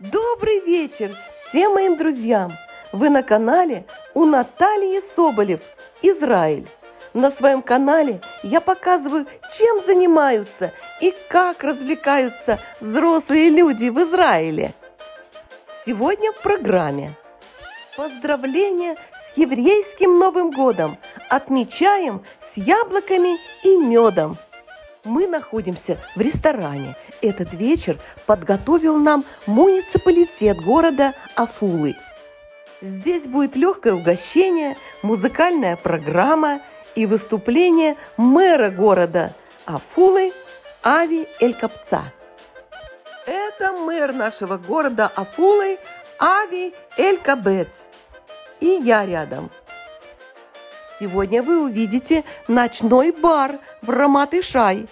Добрый вечер всем моим друзьям! Вы на канале у Натальи Соболев, Израиль. На своем канале я показываю, чем занимаются и как развлекаются взрослые люди в Израиле. Сегодня в программе Поздравления с еврейским Новым годом! Отмечаем с яблоками и медом – мы находимся в ресторане. Этот вечер подготовил нам муниципалитет города Афулы. Здесь будет легкое угощение, музыкальная программа и выступление мэра города Афулы Ави Эль-Капца. Это мэр нашего города Афулы Ави Эль-Кабец. И я рядом – Сегодня вы увидите ночной бар в Рамат-Ишай.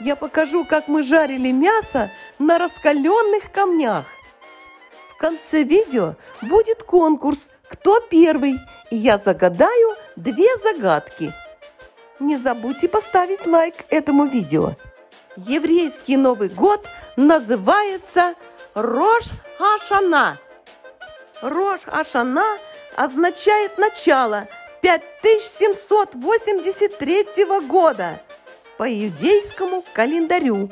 Я покажу, как мы жарили мясо на раскаленных камнях. В конце видео будет конкурс «Кто первый?» и я загадаю две загадки. Не забудьте поставить лайк этому видео. Еврейский Новый год называется Рош Ашана. Рош Ашана означает начало – 5783 года по иудейскому календарю.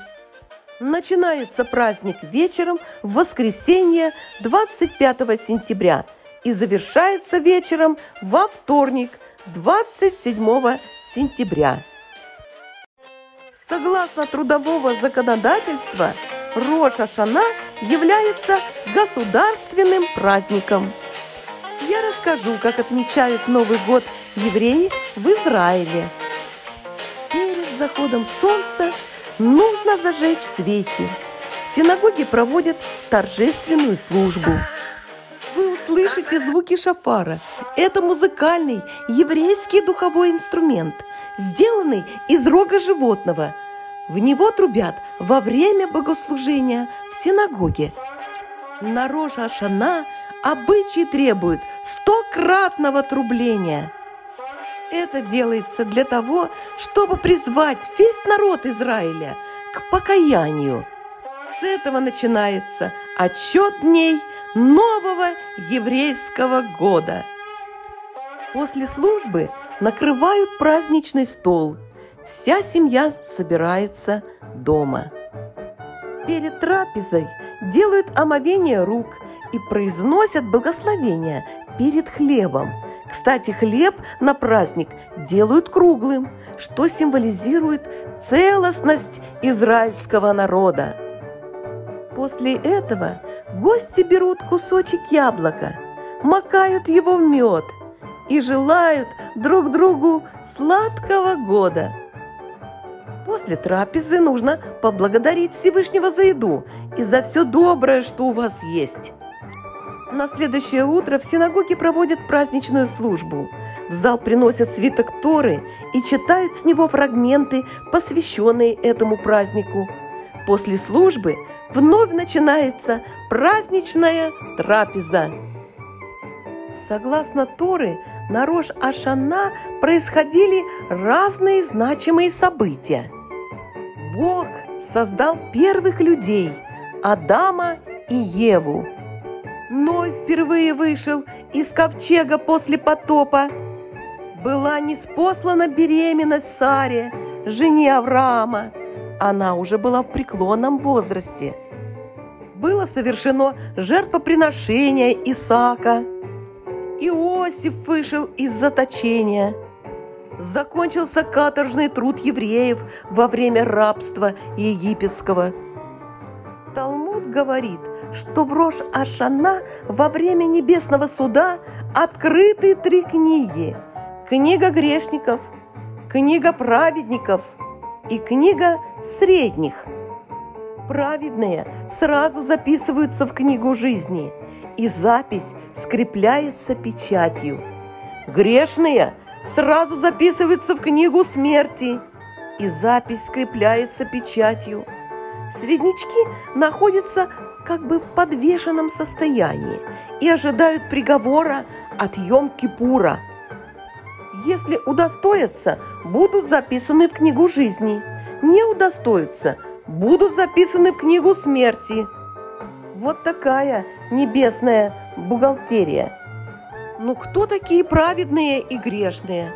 Начинается праздник вечером в воскресенье 25 сентября и завершается вечером во вторник 27 сентября. Согласно трудового законодательства, Роша Шана является государственным праздником – я расскажу, как отмечают Новый год евреи в Израиле. Заходом солнца нужно зажечь свечи. В синагоге проводят торжественную службу. Вы услышите звуки шафара. Это музыкальный еврейский духовой инструмент, сделанный из рога животного. В него трубят во время богослужения в синагоге. На рожа Ашана Обычаи требуют стократного трубления. Это делается для того, чтобы призвать весь народ Израиля к покаянию. С этого начинается отчет дней нового еврейского года. После службы накрывают праздничный стол. Вся семья собирается дома. Перед трапезой делают омовение рук – и произносят благословения перед хлебом. Кстати, хлеб на праздник делают круглым, что символизирует целостность израильского народа. После этого гости берут кусочек яблока, макают его в мед и желают друг другу сладкого года. После трапезы нужно поблагодарить Всевышнего за еду и за все доброе, что у вас есть. На следующее утро в синагоге проводят праздничную службу. В зал приносят свиток Торы и читают с него фрагменты, посвященные этому празднику. После службы вновь начинается праздничная трапеза. Согласно Торы, на Рош Ашана происходили разные значимые события. Бог создал первых людей – Адама и Еву – Ной впервые вышел из ковчега после потопа. Была неспослана беременность Саре, жене Авраама. Она уже была в преклонном возрасте. Было совершено жертвоприношение Исаака. Иосиф вышел из заточения. Закончился каторжный труд евреев во время рабства египетского. Говорит – что в Рош Ашана во время небесного суда открыты три книги. Книга грешников, книга праведников и книга средних. Праведные сразу записываются в книгу жизни, и запись скрепляется печатью. Грешные сразу записываются в книгу смерти, и запись скрепляется печатью. Среднячки находятся как бы в подвешенном состоянии и ожидают приговора от Йом-Кипура. Если удостоятся, будут записаны в книгу жизни. Не удостоятся, будут записаны в книгу смерти. Вот такая небесная бухгалтерия. Ну кто такие праведные и грешные?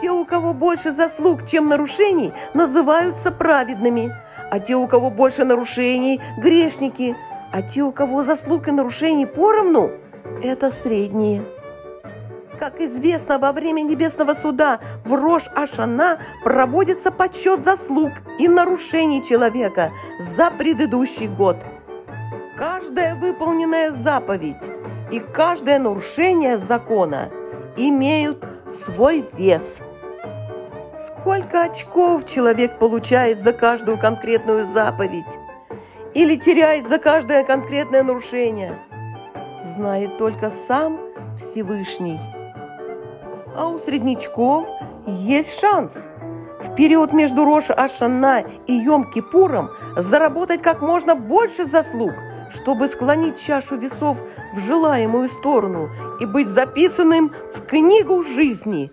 Те, у кого больше заслуг, чем нарушений, называются праведными, а те, у кого больше нарушений, грешники, а те, у кого заслуг и нарушений поровну, это средние. Как известно, во время Небесного суда в Рош-Ашана проводится подсчет заслуг и нарушений человека за предыдущий год. Каждая выполненная заповедь и каждое нарушение закона имеют свой вес. Сколько очков человек получает за каждую конкретную заповедь или теряет за каждое конкретное нарушение, знает только сам Всевышний. А у среднячков есть шанс в период между Роша Ашана и Йом-Кипуром заработать как можно больше заслуг, чтобы склонить чашу весов в желаемую сторону и быть записанным в книгу жизни.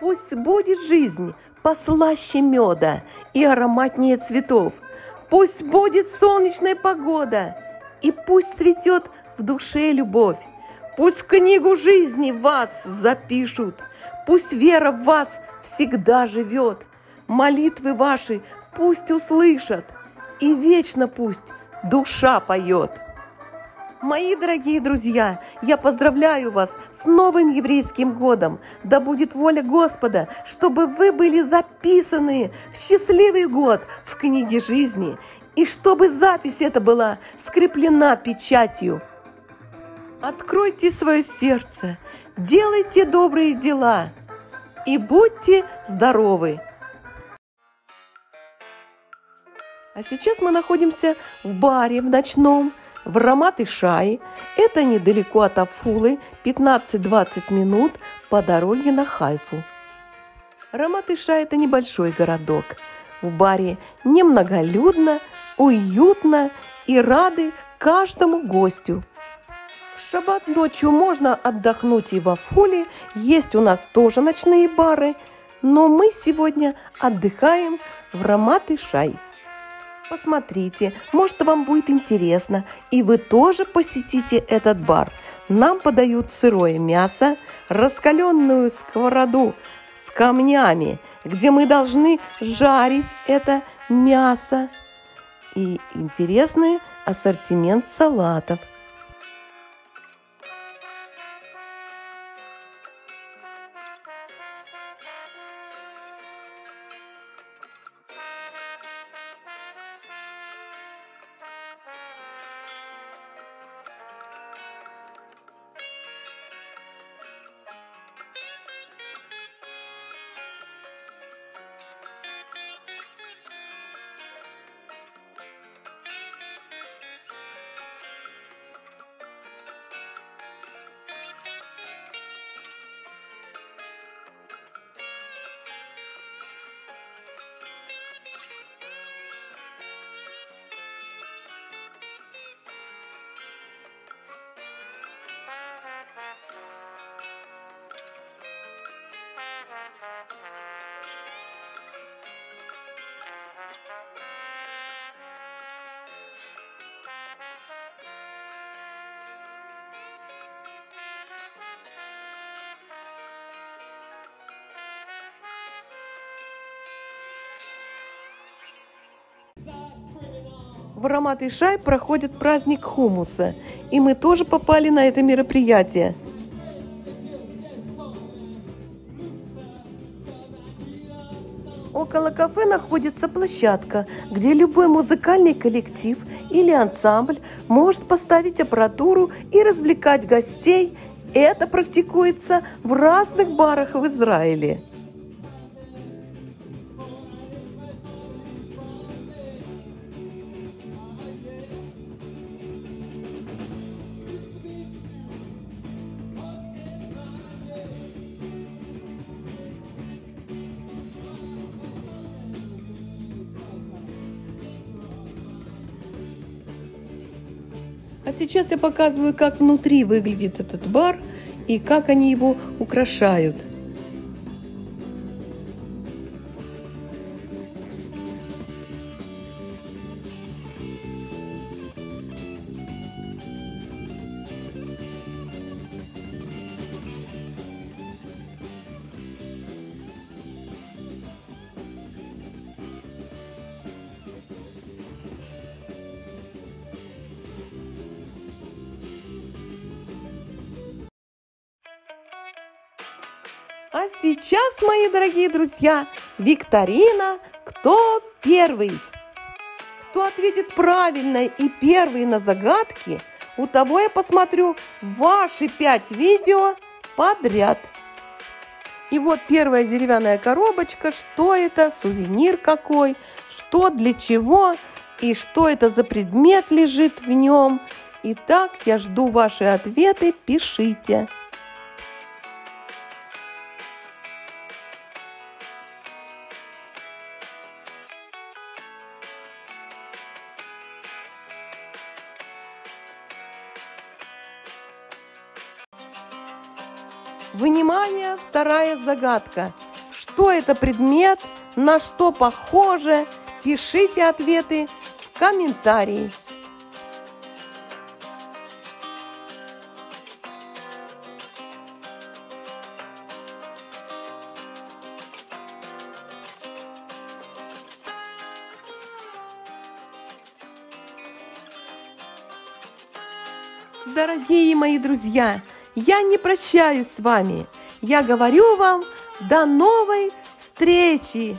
Пусть будет жизнь послаще меда и ароматнее цветов. Пусть будет солнечная погода, и пусть цветет в душе любовь. Пусть в книгу жизни вас запишут, пусть вера в вас всегда живет. Молитвы ваши пусть услышат, и вечно пусть душа поет. Мои дорогие друзья, я поздравляю вас с новым еврейским годом. Да будет воля Господа, чтобы вы были записаны в счастливый год в книге жизни, и чтобы запись эта была скреплена печатью. Откройте свое сердце, делайте добрые дела и будьте здоровы. А сейчас мы находимся в баре в ночном, в Рамат и Шай. Это недалеко от Афулы, 15-20 минут по дороге на Хайфу. Рамат и Шай – это небольшой городок. В баре немноголюдно, уютно и рады каждому гостю. В шаббат ночью можно отдохнуть и в Афуле, есть у нас тоже ночные бары, но мы сегодня отдыхаем в Рамат и Шай. Посмотрите, может вам будет интересно, и вы тоже посетите этот бар. Нам подают сырое мясо, раскаленную сковороду с камнями, где мы должны жарить это мясо и интересный ассортимент салатов. В Аромат и Шай проходит праздник хумуса, и мы тоже попали на это мероприятие. Около кафе находится площадка, где любой музыкальный коллектив или ансамбль может поставить аппаратуру и развлекать гостей. Это практикуется в разных барах в Израиле. А сейчас я показываю, как внутри выглядит этот бар и как они его украшают. А сейчас, мои дорогие друзья, викторина «Кто первый?». Кто ответит правильно и первый на загадки, у того я посмотрю ваши пять видео подряд. И вот первая деревянная коробочка, что это, сувенир какой, что для чего и что это за предмет лежит в нем. Итак, я жду ваши ответы, пишите. Внимание, вторая загадка. Что это предмет, на что похоже? Пишите ответы в комментарии. Дорогие мои друзья, я не прощаюсь с вами. Я говорю вам до новой встречи!